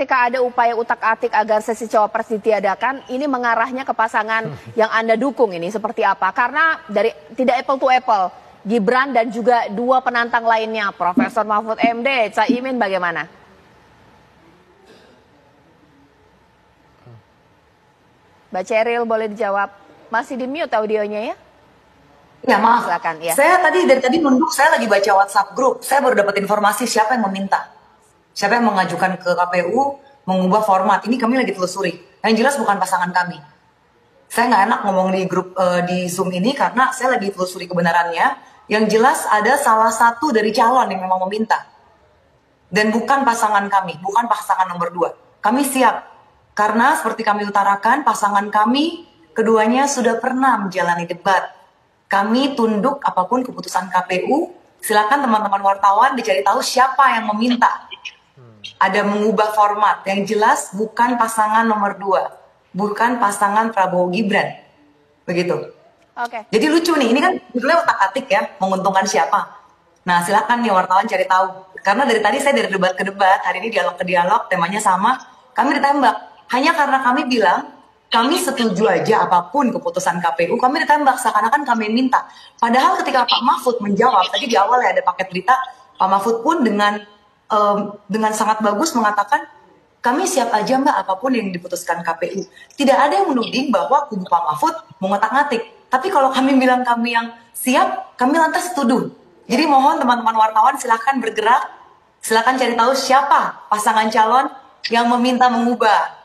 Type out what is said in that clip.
ketika ada upaya utak-atik agar sesi cawapres ditiadakan, ini mengarahnya ke pasangan yang Anda dukung ini seperti apa? Karena dari tidak apple to apple, Gibran dan juga dua penantang lainnya, Profesor Mahfud MD, Caimin bagaimana? Mbak Ceril boleh dijawab. Masih di mute audionya ya? Ya maaf. Silakan, ya. Saya tadi dari tadi nunduk, saya lagi baca WhatsApp grup. Saya baru dapat informasi siapa yang meminta. Siapa yang mengajukan ke KPU mengubah format? Ini kami lagi telusuri. Yang jelas bukan pasangan kami. Saya nggak enak ngomong di grup uh, di Zoom ini karena saya lagi telusuri kebenarannya. Yang jelas ada salah satu dari calon yang memang meminta. Dan bukan pasangan kami, bukan pasangan nomor dua. Kami siap. Karena seperti kami utarakan, pasangan kami keduanya sudah pernah menjalani debat. Kami tunduk apa pun keputusan KPU. Silakan teman-teman wartawan dicari tahu siapa yang meminta ada mengubah format yang jelas bukan pasangan nomor dua, bukan pasangan Prabowo Gibran, begitu. Oke. Jadi lucu nih, ini kan judulnya otak atik ya, menguntungkan siapa. Nah silakan nih wartawan cari tahu. Karena dari tadi saya dari debat ke debat, hari ini dialog ke dialog, temanya sama, kami ditembak. Hanya karena kami bilang, kami setuju aja apa pun keputusan KPU, kami ditembak seakan-akan kami minta. Padahal ketika Pak Mahfud menjawab, tadi di awal ya ada paket berita, Pak Mahfud pun dengan um, dengan sangat bagus mengatakan kami siap aja mbak apa pun yang diputuskan KPU. Tidak ada yang menuding bahwa kubu Pak Mahfud mengotak-ngatik. Tapi kalau kami bilang kami yang siap, kami lantas setuju. Jadi mohon teman-teman wartawan silahkan bergerak, silahkan cari tahu siapa pasangan calon yang meminta mengubah